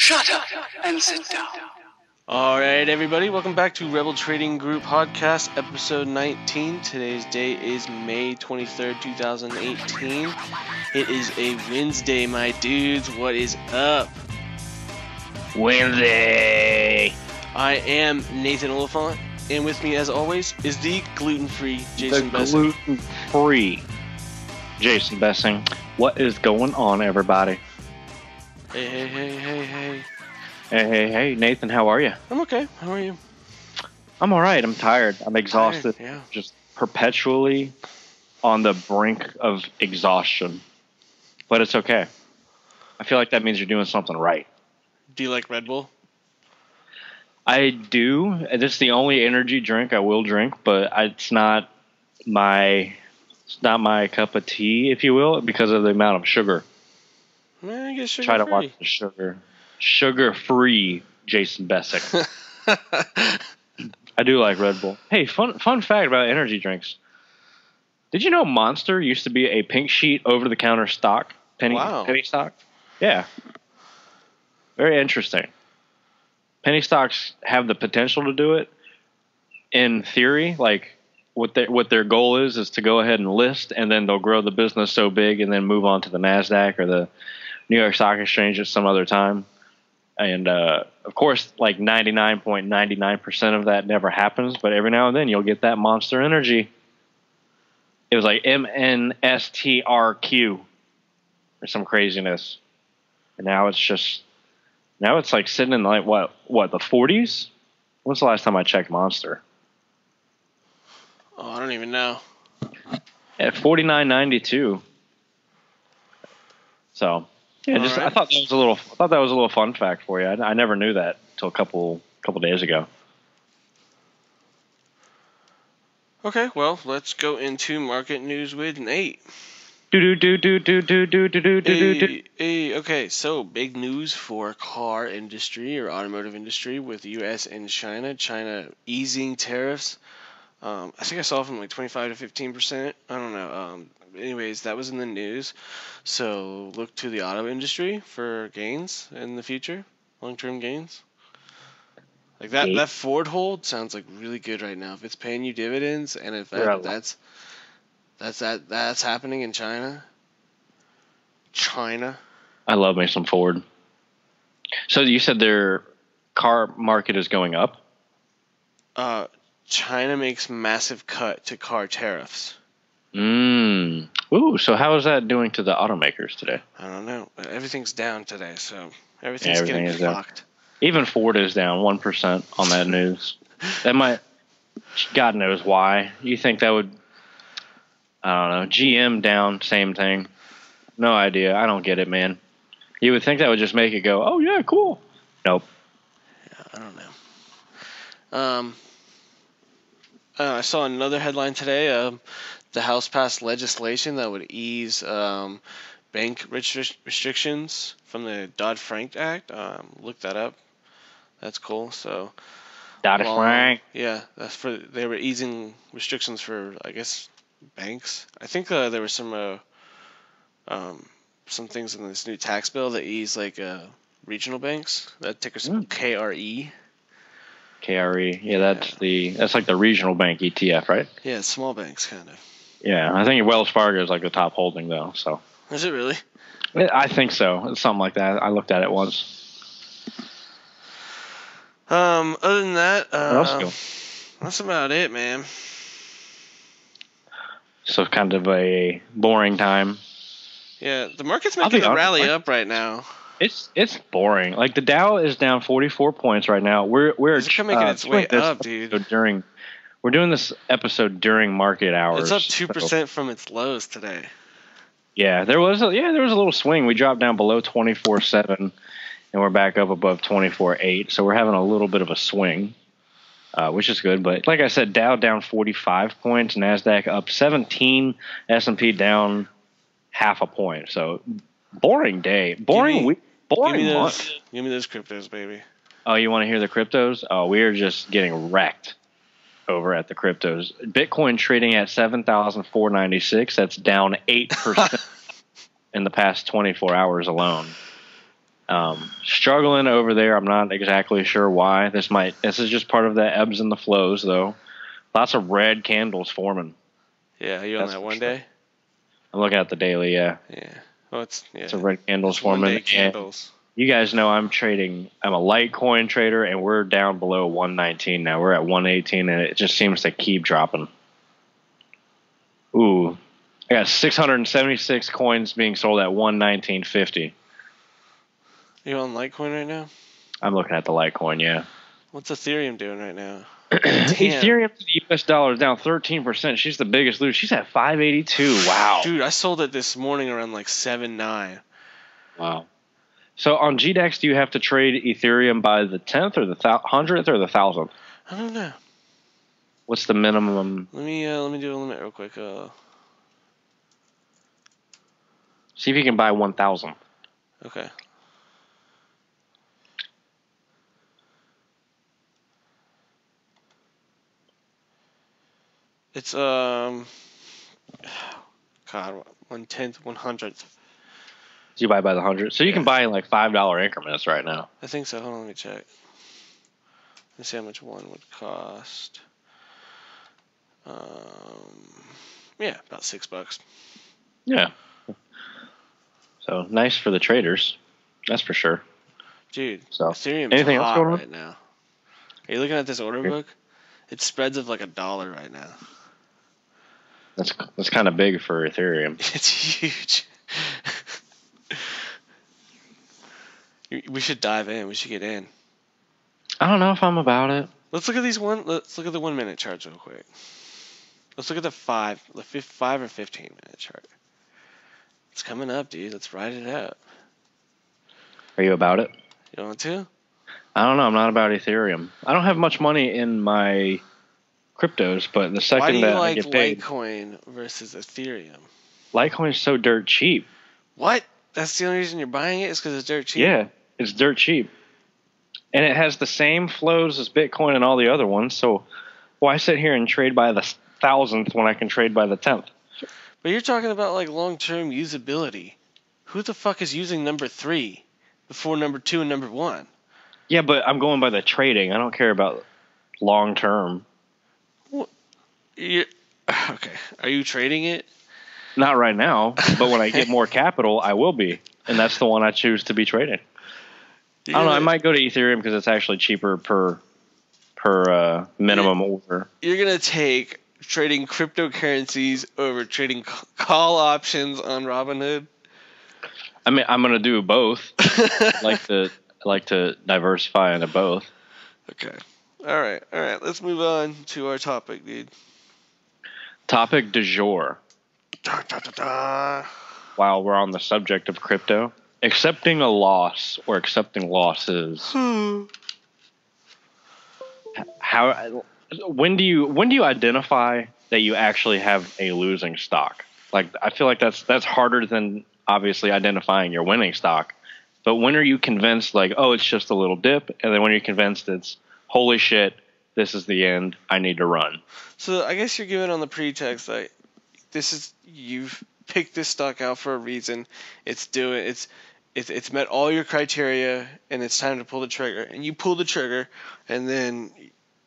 Shut up and sit down. All right, everybody, welcome back to Rebel Trading Group Podcast, episode 19. Today's date is May 23rd, 2018. It is a Wednesday, my dudes. What is up? Wednesday. I am Nathan Oliphant, and with me, as always, is the gluten-free Jason the Besson. gluten free Jason Bessing. What is going on, everybody? Hey, hey, hey, hey, hey. Hey, hey, hey, Nathan, how are you? I'm okay. How are you? I'm all right. I'm tired. I'm exhausted. Tired, yeah. Just perpetually on the brink of exhaustion. But it's okay. I feel like that means you're doing something right. Do you like Red Bull? I do. It's the only energy drink I will drink, but it's not my it's not my cup of tea, if you will, because of the amount of sugar. Man, I guess Try to watch the sugar. Sugar free Jason Bessick. I do like Red Bull. Hey, fun fun fact about energy drinks. Did you know Monster used to be a pink sheet over the counter stock? Penny Wow. penny stock? Yeah. Very interesting. Penny stocks have the potential to do it. In theory, like what their what their goal is is to go ahead and list and then they'll grow the business so big and then move on to the Nasdaq or the New York Stock Exchange at some other time. And uh, of course, like 99.99% of that never happens, but every now and then you'll get that monster energy. It was like MNSTRQ or some craziness. And now it's just, now it's like sitting in like what, what, the 40s? When's the last time I checked Monster? oh, I don't even know. At 49.92. So, yeah, just I thought that was a little I thought that was a little fun fact for you. I, I never knew that till a couple couple days ago. Okay, well, let's go into market news with Nate. Do do do do do do do do do do do. Hey, okay, so big news for car industry or automotive industry with the U.S. and China. China easing tariffs. Um, I think I saw from like 25 to 15 percent. I don't know. Um, anyways, that was in the news. So look to the auto industry for gains in the future, long-term gains. Like that, that Ford hold sounds like really good right now. If it's paying you dividends and if that, that's that's that that's happening in China. China. I love me some Ford. So you said their car market is going up. Uh, China makes massive cut to car tariffs. Mmm. Ooh. So how is that doing to the automakers today? I don't know. Everything's down today, so everything's everything getting fucked. Even Ford is down one percent on that news. That might. God knows why. You think that would? I don't know. GM down, same thing. No idea. I don't get it, man. You would think that would just make it go, oh yeah, cool. Nope. Yeah, I don't know. Um, uh, I saw another headline today. Um, the House passed legislation that would ease um, bank restri- restrictions from the Dodd Frank Act. Um, look that up. That's cool. So Dodd Frank. Yeah, that's for they were easing restrictions for I guess banks. I think uh, there were some uh, um, some things in this new tax bill that ease like uh, regional banks. That ticker symbol KRE. KRE. Yeah, that's the that's like the regional bank ETF, right? Yeah, small banks kind of. Yeah, I think Wells Fargo is like the top holding though. So Is it really? I think so. It's something like that. I looked at it once. Um, other than that, uh, that's about it, man. So kind of a boring time. Yeah, the market's making a rally up right now. It's it's boring. Like the Dow is down 44 points right now. We're we're It's making its way up, dude. During we're doing this episode during market hours. It's up two so- percent from its lows today. yeah, there was a, yeah there was a little swing. We dropped down below 24 seven, and we're back up above 24 eight. So we're having a little bit of a swing, uh, which is good. But like I said, Dow down 45 points, Nasdaq up 17, S and P down half a point. So boring day, boring me- week, Give boring me month. those. Give me those cryptos, baby. Oh, you want to hear the cryptos? Oh, we are just getting wrecked over at the cryptos. Bitcoin trading at seven thousand four ninety six. That's down eight percent in the past twenty four hours alone. Um, struggling over there. I'm not exactly sure why. This might. This is just part of the ebbs and the flows, though. Lots of red candles forming. Yeah, you on that one sure. day? I'm looking at the daily. Yeah, Yeah. Well, it's yeah. it's a red candles forming. candles. you guys know I'm trading. I'm a Litecoin trader, and we're down below 119 now. We're at 118, and it just seems to keep dropping. Ooh, I got 676 coins being sold at 119.50. You on Litecoin right now? I'm looking at the Litecoin. Yeah. What's Ethereum doing right now? Ethereum to the US dollar is down 13%. She's the biggest loser. She's at 582. Wow. Dude, I sold it this morning around like seven nine. Wow. So on GDAX, do you have to trade Ethereum by the 10th or the 100th or the 1000th? I don't know. What's the minimum? Let me uh, let me do a limit real quick. Uh, See if you can buy 1000. okay. It's um, God, one tenth, one hundredth. So you buy by the 100. So you can buy in like $5 increments right now. I think so. Hold on, let me check. Let's see how much one would cost. Um, yeah, about six bucks. Yeah. So nice for the traders. That's for sure. Dude, So Ethereum's anything else going on? right now. Are you looking at this order book? It spreads of like a dollar right now. That's that's kind of big for Ethereum. It's huge. We should dive in. We should get in. I don't know if I'm about it. Let's look at these one. Let's look at the one minute charts real quick. Let's look at the five, the fif- five or fifteen minute chart. It's coming up, dude. Let's ride it out. Are you about it? You want to? I don't know. I'm not about Ethereum. I don't have much money in my cryptos, but the second Why do you that I like get paid, Litecoin versus Ethereum? Litecoin is so dirt cheap. What? That's the only reason you're buying it is because it's dirt cheap. Yeah, it's dirt cheap, and it has the same flows as Bitcoin and all the other ones. So why sit here and trade by the thousandth when I can trade by the tenth? But you're talking about like long-term usability. Who the fuck is using number three before number two and number one? Yeah, but I'm going by the trading. I don't care about long term. You okay. Are you trading it? Not right now, but when I get more capital, I will be, and that's the one I choose to be trading. I don't know. I might go to Ethereum because it's actually cheaper per per uh, minimum order. You're gonna take trading cryptocurrencies over trading call options on Robinhood. I mean, I'm gonna do both. I like to I like to diversify into both. okay. All right. All right. Let's move on to our topic, dude. Topic du jour. Da, da, da. While we're on the subject of crypto, accepting a loss or accepting losses. Hmm. How? When do you when do you identify that you actually have a losing stock? Like I feel like that's that's harder than obviously identifying your winning stock. But when are you convinced like, oh, it's just a little dip, and then when you're convinced it's holy shit, this is the end, I need to run. So I guess you're giving on the pretext that this is you've picked this stock out for a reason. It's doing it's it's it's met all your criteria and it's time to pull the trigger. And you pull the trigger and then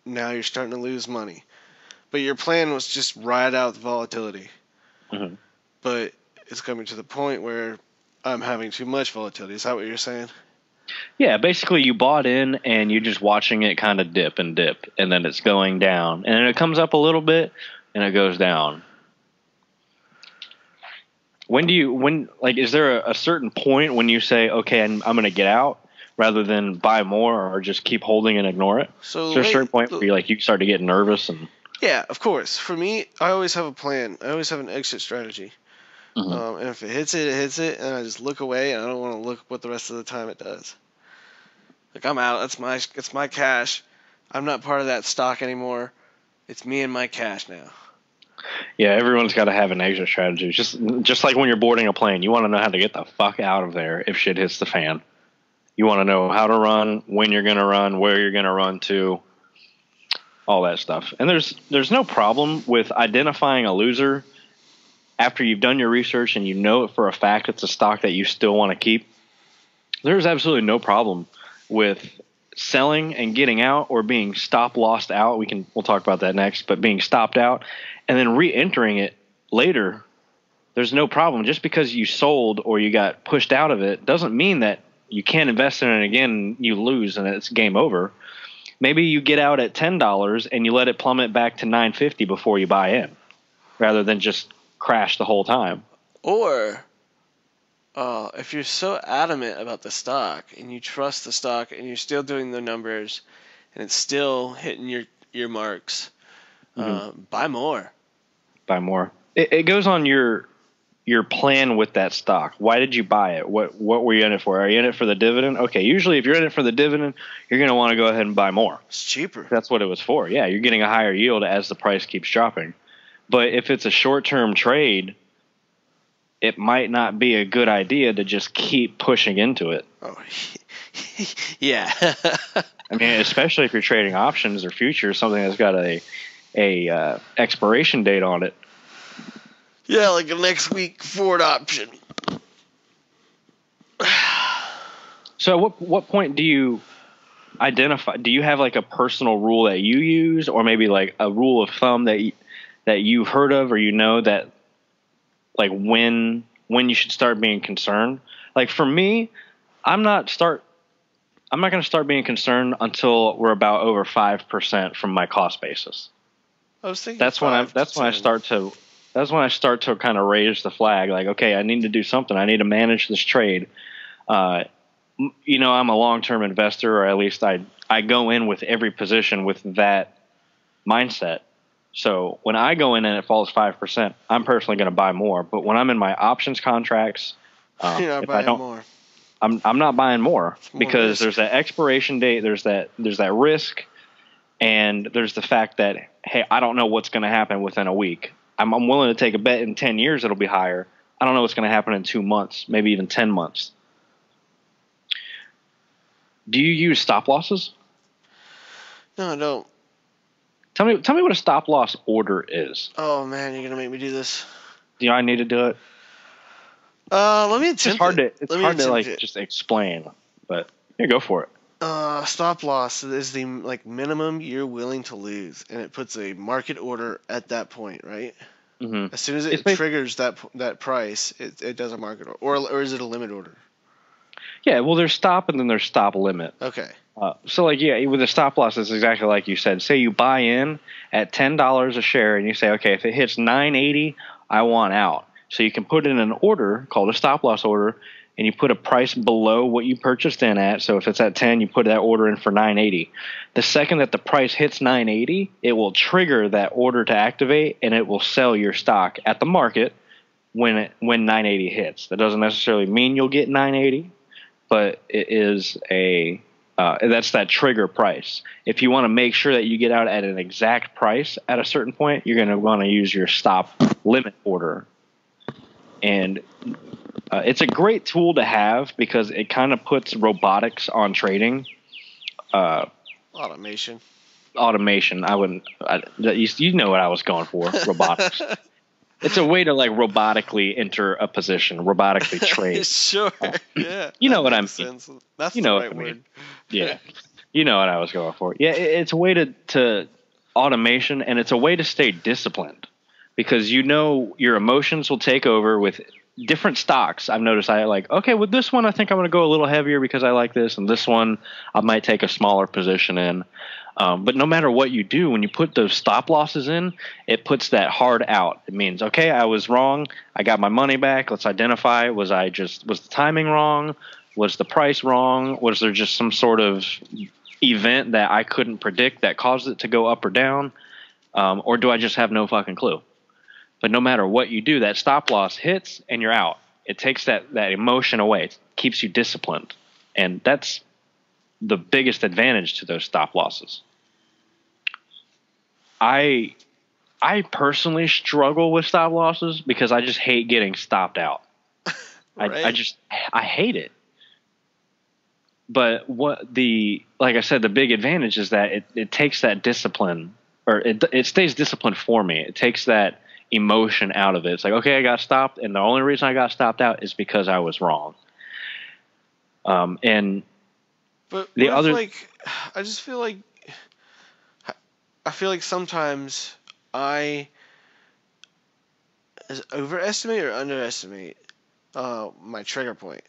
now you're starting to lose money. But your plan was just ride out the volatility. Mhm. But it's coming to the point where I'm having too much volatility. Is that what you're saying? Yeah, basically you bought in and you're just watching it kind of dip and dip, and then it's going down, and then it comes up a little bit, and it goes down. When do you when like is there a, a certain point when you say okay I'm I'm gonna get out rather than buy more or just keep holding and ignore it? So Is there a certain point where you like you start to get nervous and Yeah, of course. For me, I always have a plan. I always have an exit strategy. Mhm. Um, and if it hits it, it hits it, and I just look away, and I don't want to look what the rest of the time it does. Like I'm out. That's my it's my cash. I'm not part of that stock anymore. It's me and my cash now. yeah everyone's got to have an exit strategy just just like when you're boarding a plane you want to know how to get the fuck out of there if shit hits the fan you want to know how to run when you're going to run where you're going to run to all that stuff and there's there's no problem with identifying a loser after you've done your research and you know it for a fact it's a stock that you still want to keep there's absolutely no problem with selling and getting out or being stop lost out. We can we'll talk about that next, but being stopped out and then re-entering it later, there's no problem. Just because you sold or you got pushed out of it doesn't mean that you can't invest in it again you lose and it's game over. Maybe you get out at ten dollars and you let it plummet back to nine fifty before you buy in, rather than just crash the whole time. Or uh, if you're so adamant about the stock and you trust the stock and you're still doing the numbers and it's still hitting your your marks, uh, buy more. Buy more. It, it goes on your your plan with that stock. Why did you buy it? What what were you in it for? Are you in it for the dividend? Okay, usually if you're in it for the dividend, you're going to want to go ahead and buy more. It's cheaper. That's what it was for. Yeah, you're getting a higher yield as the price keeps dropping. But if it's a short-term trade, it might not be a good idea to just keep pushing into it. Oh, yeah. I mean, especially if you're trading options or futures, something that's got a a uh, expiration date on it. yeah, like a next week Ford option. So, at what what point do you identify? Do you have like a personal rule that you use, or maybe like a rule of thumb that you, that you've heard of, or you know that like when when you should start being concerned? Like for me, I'm not start. I'm not going to start being concerned until we're about over five percent from my cost basis. I was thinking That's when I. That's when I start to. That's when I start to kind of raise the flag. Like, okay, I need to do something. I need to manage this trade. Uh, you know, I'm a long-term investor, or at least I I go in with every position with that mindset. So when I go in and it falls five percent, I'm personally going to buy more. But when I'm in my options contracts, um, You're not if I don't, more. I'm I'm not buying more more because risk. there's that expiration date, there's that there's that risk, and there's the fact that hey, I don't know what's going to happen within a week. I'm, I'm willing to take a bet in ten years it'll be higher. I don't know what's going to happen in two months, maybe even ten months. Do you use stop losses? No, I don't. Tell me tell me what a stop loss order is. Oh man, you're gonna make me do this. Do I need to do it? Uh, let me It's hard to it's hard to like it. just explain, but yeah, go for it. Uh, stop loss is the like minimum you're willing to lose, and it puts a market order at that point, right? Mm-hmm. As soon as it It's triggers that that price, it, it does a market order, or or is it a limit order? Yeah, well, there's stop and then there's stop limit. Okay. Uh, so like yeah, with a stop loss, it's exactly like you said. Say you buy in at ten dollars a share, and you say, okay, if it hits nine eighty, I want out. So you can put in an order called a stop loss order, and you put a price below what you purchased in at. So if it's at ten, you put that order in for nine eighty. The second that the price hits nine eighty, it will trigger that order to activate, and it will sell your stock at the market when it, when 980 hits. That doesn't necessarily mean you'll get 980, but it is a uh, that's that trigger price. If you want to make sure that you get out at an exact price at a certain point, you're going to want to use your stop limit order. And uh, it's a great tool to have because it kind of puts robotics on trading. Uh, Automation. automation. I wouldn't. I, you, you know what I was going for? Robotics. it's a way to like robotically enter a position, robotically trade. sure. Oh. yeah. You know what I'm. sense. That's You the know right what I mean. word. Yeah, you know what I was going for. Yeah, it, it's a way to to automation, and it's a way to stay disciplined because you know your emotions will take over with different stocks. I've noticed I like okay with this one I think I'm going to go a little heavier because I like this, and this one I might take a smaller position in. Um, but no matter what you do, when you put those stop losses in, it puts that hard out. It means okay, I was wrong. I got my money back. Let's identify. Was I just was the timing wrong? Was the price wrong? Was there just some sort of event that I couldn't predict that caused it to go up or down? Um, or do I just have no fucking clue? But no matter what you do, that stop loss hits and you're out. It takes that, that emotion away. It keeps you disciplined. And that's the biggest advantage to those stop losses. I I personally struggle with stop losses because I just hate getting stopped out. I, I just I hate it. But what the like I said, the big advantage is that it, it takes that discipline or it it stays disciplined for me. It takes that emotion out of it. It's like, okay, I got stopped, and the only reason I got stopped out is because I was wrong. Um, and But The other- like, I just feel like, I feel like sometimes I overestimate or underestimate uh, my trigger point.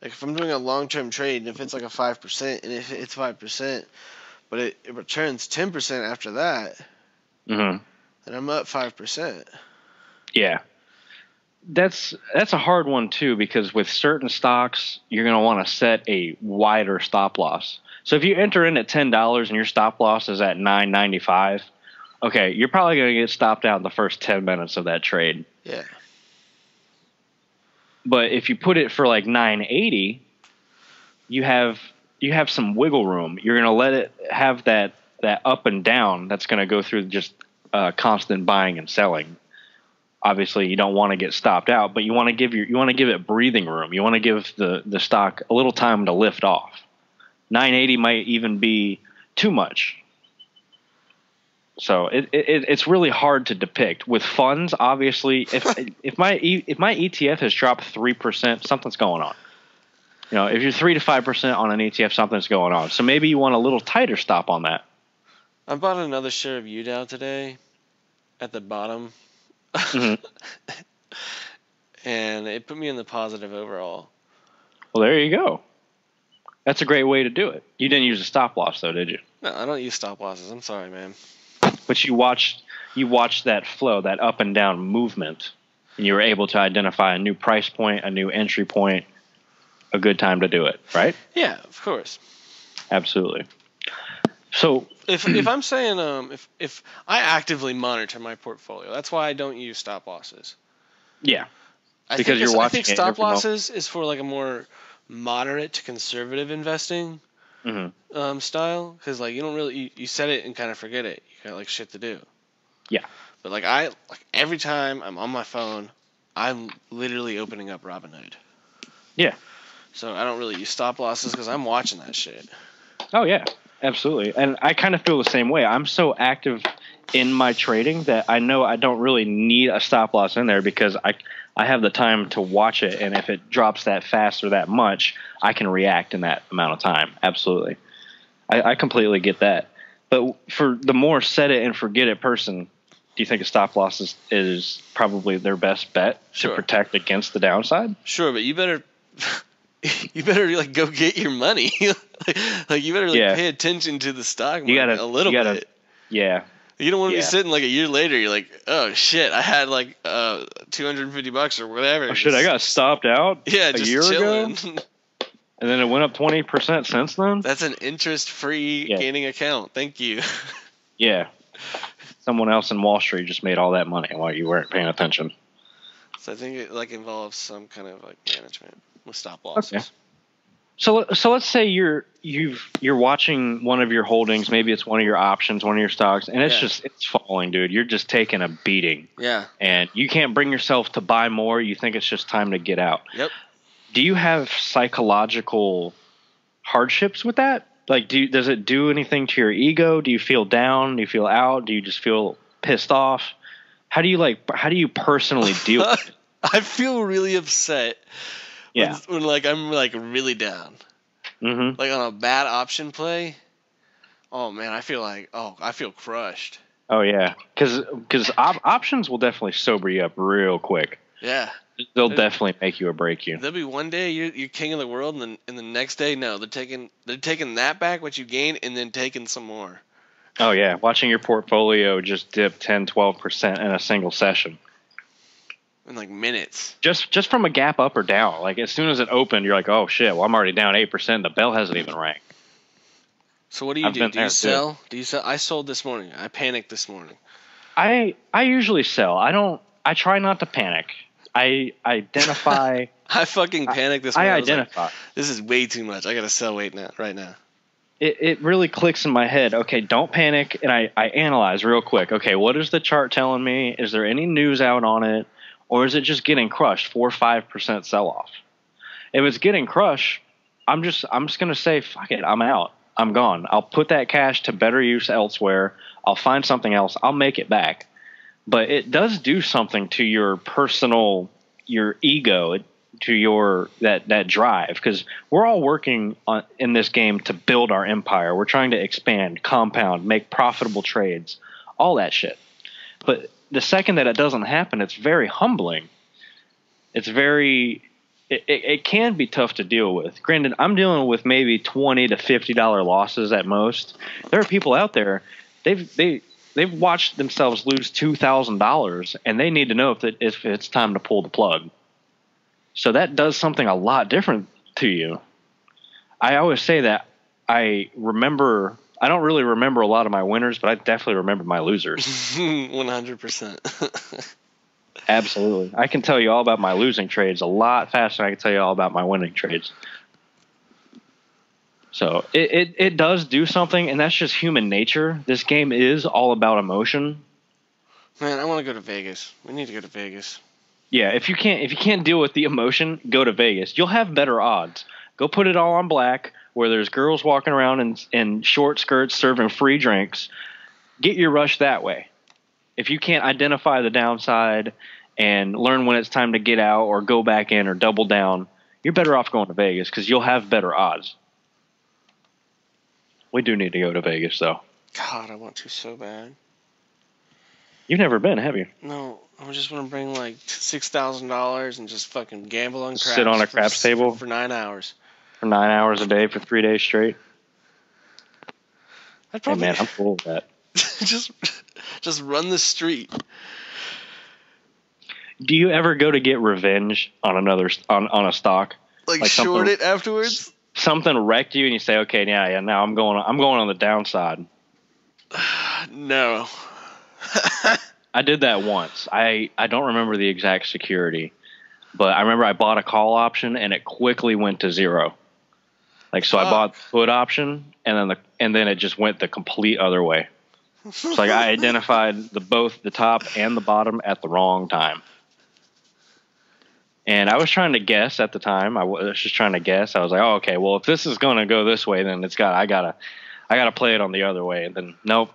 Like if I'm doing a long term trade and if it's like a five percent and if it's five percent, but it, it returns ten percent after that, mhm. then I'm up five percent. Yeah. That's that's a hard one too because with certain stocks you're going to want to set a wider stop loss. So if you enter in at ten dollars and your stop loss is at nine ninety five, okay, you're probably going to get stopped out in the first ten minutes of that trade. Yeah. But if you put it for like nine eighty, you have you have some wiggle room. You're going to let it have that that up and down. That's going to go through just uh, constant buying and selling obviously you don't want to get stopped out, but you want to give your you want to give it breathing room. You want to give the the stock a little time to lift off. 980 might even be too much. So it, it it's really hard to depict with funds. Obviously, if if my if my ETF has dropped three percent, something's going on. You know, if you're three to five percent on an ETF, something's going on. So maybe you want a little tighter stop on that. I bought another share of UDOW today at the bottom. Mhm. and it put me in the positive overall. Well, there you go. That's a great way to do it. You didn't use a stop loss though, did you? No, I don't use stop losses. I'm sorry, man. but you watched you watched that flow, that up and down movement, and you were able to identify a new price point, a new entry point, a good time to do it, right? Yeah, of course. Absolutely. So If if I'm saying um if if I actively monitor my portfolio, that's why I don't use stop losses. yeah, I Because you're it's- I think stop losses is for like a more moderate to conservative investing Mhm. um, style because like you don't really you, you set it and kind of forget it. You got like shit to do. Yeah. But like I like every time I'm on my phone, I'm literally opening up Robinhood. Yeah. So I don't really use stop losses because I'm watching that shit. Oh yeah, absolutely. And I kind of feel the same way. I'm so active in my trading that I know I don't really need a stop loss in there because I I have the time to watch it and if it drops that fast or that much, I can react in that amount of time. Absolutely. I, I completely get that. But for the more set it and forget it person, do you think a stop loss is, is probably their best bet Sure. to protect against the downside? Sure, but you better you better like go get your money. like, like, you better like Yeah. pay attention to the stock market You gotta- a little you gotta- bit. Yeah. You don't want to Yeah. be sitting like a year later. You're like, oh shit, I had like uh 250 bucks or whatever. Oh shit, I got stopped out yeah, a just year ago? and then it went up 20% since then? That's an interest-free Yeah. gaining account. Thank you. Yeah. Someone else in Wall Street just made all that money while you weren't paying attention. So I think it like involves some kind of like management with stop losses. Okay. So so let's say you're you've you're watching one of your holdings, maybe it's one of your options, one of your stocks, and it's Yeah. just it's falling, dude. You're just taking a beating. Yeah. And you can't bring yourself to buy more. You think it's just time to get out. Yep. Do you have psychological hardships with that? Like do you, does it do anything to your ego? Do you feel down? Do you feel out? Do you just feel pissed off? How do you like how do you personally deal with it? I feel really upset. when- Yeah. When, like I'm like really down. Mm-hmm. Like on a bad option play. Oh man, I feel like oh I feel crushed. Oh yeah, because op- options will definitely sober you up real quick. Yeah. They'll There's- definitely make you or break you. There'll be one day you're you're king of the world, and then and the next day no, they're taking they're taking that back what you gained, and then taking some more. Oh yeah, watching your portfolio just dip 10, 12 percent in a single session, in like minutes. just just from a gap up or down. Like as soon as it opened, you're like, oh shit, well I'm already down eight percent. The bell hasn't even rang. So what do you I've do? Do you too. sell? Do you sell? I sold this morning. I panicked this morning. I I usually sell. I don't. I try not to panic. I identify. I fucking panicked this I morning. I like, identify. this is way too much. I gotta sell weight now, right now. It, it really clicks in my head. Okay, don't panic. And I, I analyze real quick. Okay, what is the chart telling me? Is there any news out on it? Or is it just getting crushed? Four or five percent sell off. If it's getting crushed, I'm just I'm just gonna say, fuck it, I'm out. I'm gone. I'll put that cash to better use elsewhere. I'll find something else. I'll make it back. But it does do something to your personal your ego. It, to your that that drive because we're all working on in this game to build our empire. We're trying to expand, compound, make profitable trades, all that shit. But the second that it doesn't happen, it's very humbling. It's very it, it, it can be tough to deal with. Granted, I'm dealing with maybe twenty to fifty dollar losses at most. There are people out there they've they they've watched themselves lose two thousand dollars, and they need to know if it, if it's time to pull the plug. So that does something a lot different to you. I always say that I remember. I don't really remember a lot of my winners, but I definitely remember my losers. 100%. Absolutely. I can tell you all about my losing trades a lot faster than I can tell you all about my winning trades. So it, it, it does do something, and that's just human nature. This game is all about emotion. Man, I want to go to Vegas. We need to go to Vegas. Yeah, if you can't if you can't deal with the emotion, go to Vegas. You'll have better odds. Go put it all on black, where there's girls walking around in in short skirts serving free drinks. Get your rush that way. If you can't identify the downside and learn when it's time to get out or go back in or double down, you're better off going to Vegas because you'll have better odds. We do need to go to Vegas though. God, I want to so bad. You've never been, have you? No, I just want to bring like six thousand dollars and just fucking gamble on craps. Sit on a for craps s- table? for nine hours. For nine hours a day for three days straight. I'd probably Hey man, I'm full of that. just just run the street. Do you ever go to get revenge on another on on a stock? Like, Like short it afterwards. Something wrecked you, and you say, "Okay, yeah, yeah, now I'm going. I'm going on the downside." No. I did that once. I I don't remember the exact security, but I remember I bought a call option, and it quickly went to zero. Like so, I bought the put option, and then the and then it just went the complete other way. So like I identified the both the top and the bottom at the wrong time. And I was trying to guess at the time. I was just trying to guess. I was like, "Oh, okay. Well, if this is going to go this way, then it's got I gotta, I gotta play it on the other way." And then nope.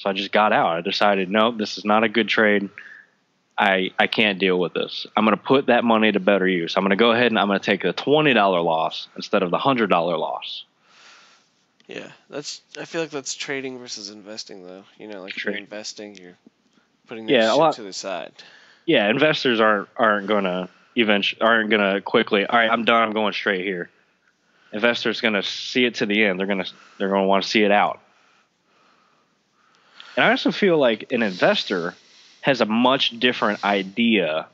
So I just got out. I decided, nope, this is not a good trade. I I can't deal with this. I'm going to put that money to better use. I'm going to go ahead and I'm going to take the twenty dollar loss instead of the hundred dollar loss. Yeah, that's. I feel like that's trading versus investing, though. You know, like Trade. you're investing, you're putting that Yeah, shit lot- to the side. yeah, investors aren't aren't gonna eventually aren't gonna quickly. All right, I'm done. I'm going straight here. Investors gonna see it to the end. They're gonna they're gonna want to see it out. And I also feel like an investor has a much different idea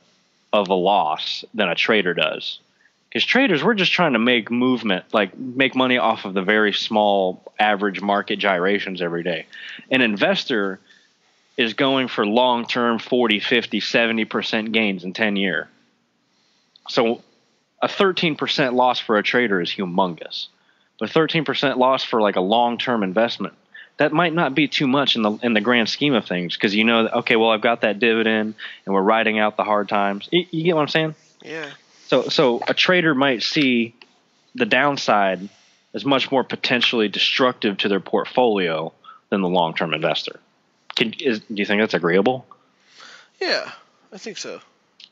of a loss than a trader does. Because traders, we're just trying to make movement, like make money off of the very small average market gyrations every day. An investor is going for long term 40, 50, 70% gains in 10 year. So a 13% loss for a trader is humongous. But 13% loss for like a long term investment, that might not be too much in the in the grand scheme of things because you know okay, well I've got that dividend and we're riding out the hard times. You, you get what I'm saying? Yeah. So so a trader might see the downside as much more potentially destructive to their portfolio than the long term investor. Can, is, do you think that's agreeable? Yeah, I think so.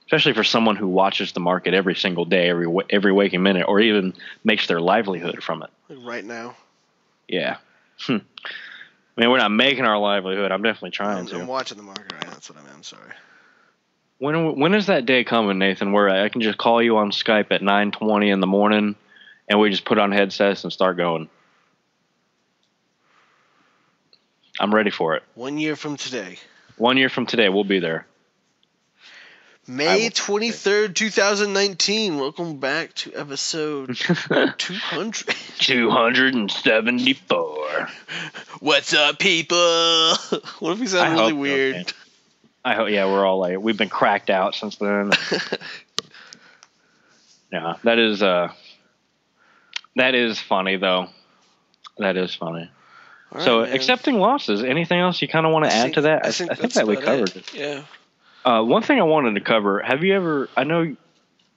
Especially for someone who watches the market every single day, every every waking minute, or even makes their livelihood from it. Right now, Yeah. Hmm. I mean, we're not making our livelihood. I'm definitely trying I'm, to. I'm watching the market right now. That's what I meant. I'm sorry. When when is that day coming, Nathan? Where I can just call you on Skype at 9:20 in the morning, and we just put on headsets and start going. I'm ready for it. One year from today, One year from today, we'll be there. May 23rd, 2019. Welcome back to episode 200. 274. What's up, people? what if we I sound really hope weird? I hope. Yeah, we're all like we've been cracked out since then. yeah, that is uh, that is funny though. That is funny. All so man. accepting losses. Anything else you kind of want to add to that? I think, I think that we covered it. it. Yeah. Uh, one thing I wanted to cover. Have you ever? I know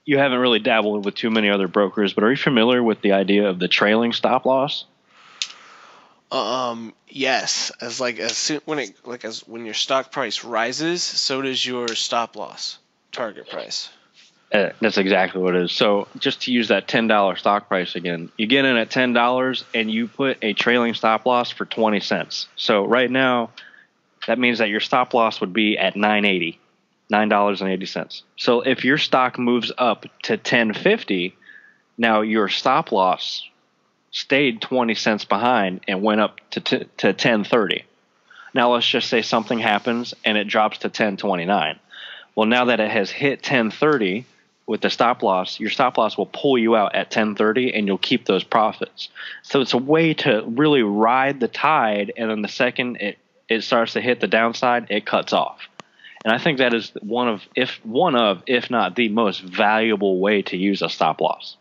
you haven't really dabbled with too many other brokers, but are you familiar with the idea of the trailing stop loss? Um. Yes. As like as soon when it like as when your stock price rises, so does your stop loss target price. Uh, that's exactly what it is. So just to use that ten dollar stock price again, you get in at ten dollars and you put a trailing stop loss for twenty cents. So right now, that means that your stop loss would be at nine eighty, nine dollars and eighty cents. So if your stock moves up to ten fifty, now your stop loss stayed twenty cents behind and went up to t- to ten thirty. Now let's just say something happens and it drops to ten twenty nine. Well, now that it has hit ten thirty with the stop loss, your stop loss will pull you out at 1030 and you'll keep those profits. So it's a way to really ride the tide and then the second it it starts to hit the downside, it cuts off. And I think that is one of if one of if not the most valuable way to use a stop loss.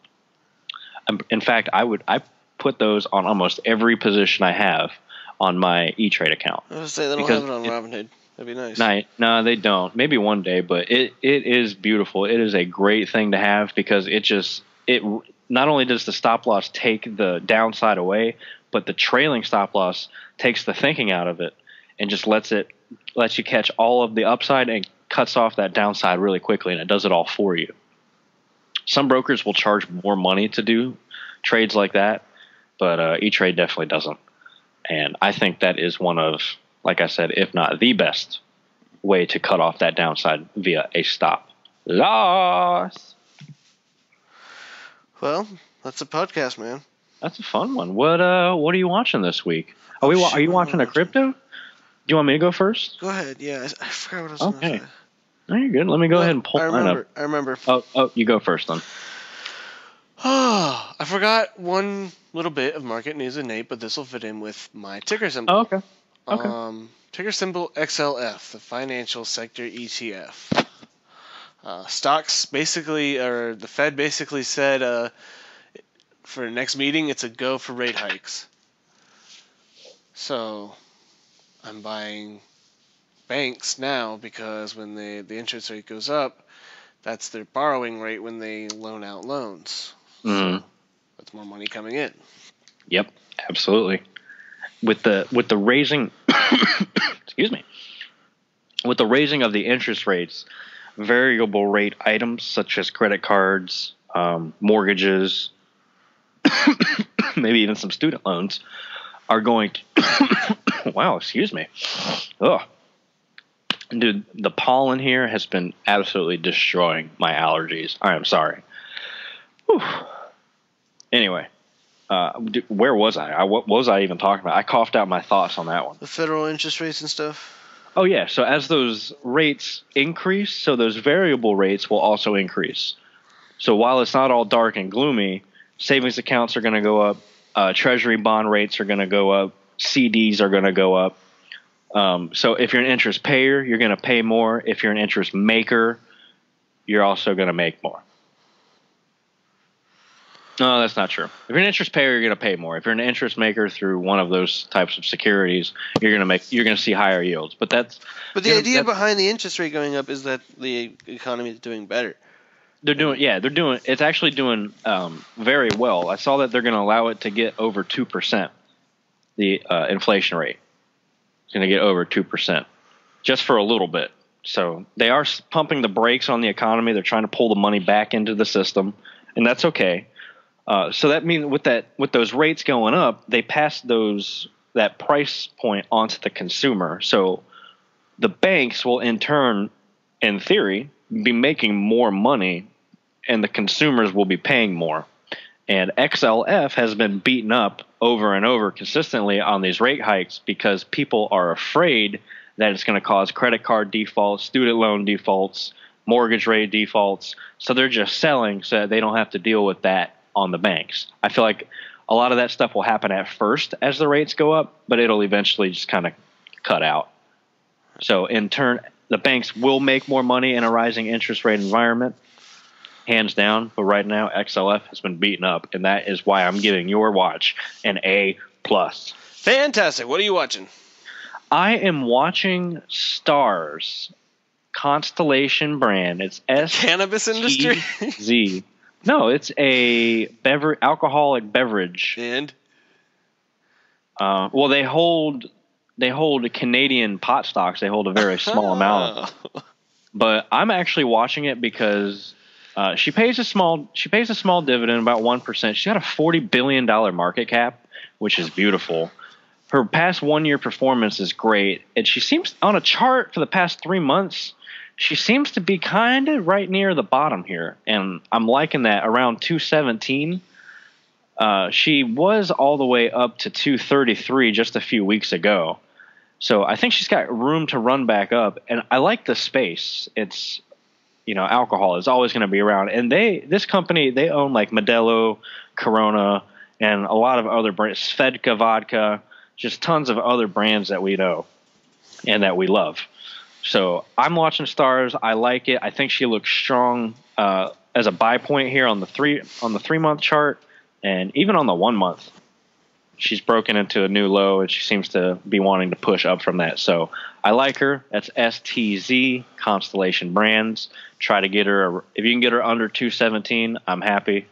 Um, In fact, I would I put those on almost every position I have on my E-Trade account. I was say they don't have it on it- Robinhood. That'd be nice. No, no, they don't. Maybe one day, but it it is beautiful. It is a great thing to have because it just it not only does the stop loss take the downside away, but the trailing stop loss takes the thinking out of it and just lets it lets you catch all of the upside and cuts off that downside really quickly and it does it all for you. Some brokers will charge more money to do trades like that, but uh, E-Trade definitely doesn't. And I think that is one of like I said, if not the best way to cut off that downside via a stop loss. Well, that's a podcast, man. That's a fun one. What uh, what are you watching this week? Are we? Are you watching a crypto? Do you want me to go first? Go ahead. Yeah, I, forgot what I was Okay. gonna say. No, you're good. Let me go ahead and pull I mine remember. up. I remember. Oh, oh, you go first then. Oh, I forgot one little bit of market news and Nate, but this will fit in with my ticker symbol. Oh, okay. okay. Um, ticker symbol XLF, the financial sector ETF. Uh, stocks basically, or the Fed basically said, uh, for the next meeting, it's a go for rate hikes. So, I'm buying banks now because when the the interest rate goes up, that's their borrowing rate when they loan out loans. Mhm. That's more money coming in. Yep, absolutely. With the with the raising, excuse me, with the raising of the interest rates, variable rate items such as credit cards, um, mortgages, maybe even some student loans, are going to. wow, excuse me. Ugh. Dude, the pollen here has been absolutely destroying my allergies. I am sorry. Whew. Anyway, uh, where was I? I? What was I even talking about? I coughed out my thoughts on that one. The federal interest rates and stuff. Oh yeah, so as those rates increase, so those variable rates will also increase. So while it's not all dark and gloomy, savings accounts are going to go up, uh, treasury bond rates are going to go up, CDs are going to go up. Um, so if you're an interest payer, you're going to pay more. If you're an interest maker, you're also going to make more. No, that's not true. If you're an interest payer, you're going to pay more. If you're an interest maker through one of those types of securities, you're going to make you're going to see higher yields. But that's But the idea behind the interest rate going up is that the economy is doing better. They're doing, yeah, they're doing. It's actually doing um, very well. I saw that they're going to allow it to get over two percent. The uh, inflation rate is going to get over two percent, just for a little bit. So they are pumping the brakes on the economy. They're trying to pull the money back into the system, and that's okay. Uh, so that means with that, with those rates going up, they pass those that price point onto the consumer. So the banks will in turn, in theory, be making more money and the consumers will be paying more. And XLF has been beaten up over and over consistently on these rate hikes because people are afraid that it's going to cause credit card defaults, student loan defaults, mortgage rate defaults. So they're just selling so that they don't have to deal with that on the banks. I feel like a lot of that stuff will happen at first as the rates go up, but it'll eventually just kind of cut out. So in turn, the banks will make more money in a rising interest rate environment, hands down. But right now, XLF has been beaten up, and that is why I'm giving your watch an A plus. Fantastic. What are you watching? I am watching Stars Constellation brand. It's S Cannabis industry. Z. No, it's a bever alcoholic beverage. and Uh, well, they hold they hold Canadian pot stocks. They hold a very small amount. But I'm actually watching it because Uh, she pays a small she pays a small dividend, about one percent. She's got a forty billion dollar market cap, which is beautiful. Her past one year performance is great, and she seems on a chart for the past three months. She seems to be kind of right near the bottom here, and I'm liking that around 217. Uh, she was all the way up to 233 just a few weeks ago. So I think she's got room to run back up, and I like the space. It's you know alcohol is always going to be around, and they this company they own like Modelo, Corona, and a lot of other brands, Svedka vodka, just tons of other brands that we know and that we love. So I'm watching stars. I like it. I think she looks strong uh, as a buy point here on the three on the three month chart, and even on the one month she's broken into a new low and she seems to be wanting to push up from that. So I like her. That's STZ Constellation Brands. Try to get her if you can get her under 217, I'm happy.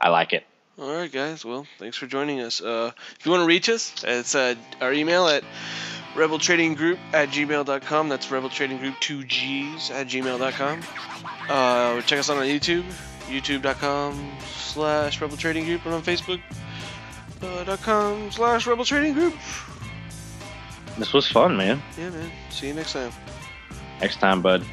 I like it. All right, guys. Well, thanks for joining us. Uh, if you want to reach us, it's uh, our email at rebeltradinggroup at gmail.com. That's rebeltradinggroup, two G's, at gmail.com. Uh, check us out on YouTube, youtube.com slash rebel trading group, and on Facebook, uh, dot com slash rebel trading group. This was fun, man. Yeah, man. See you next time. Next time, bud.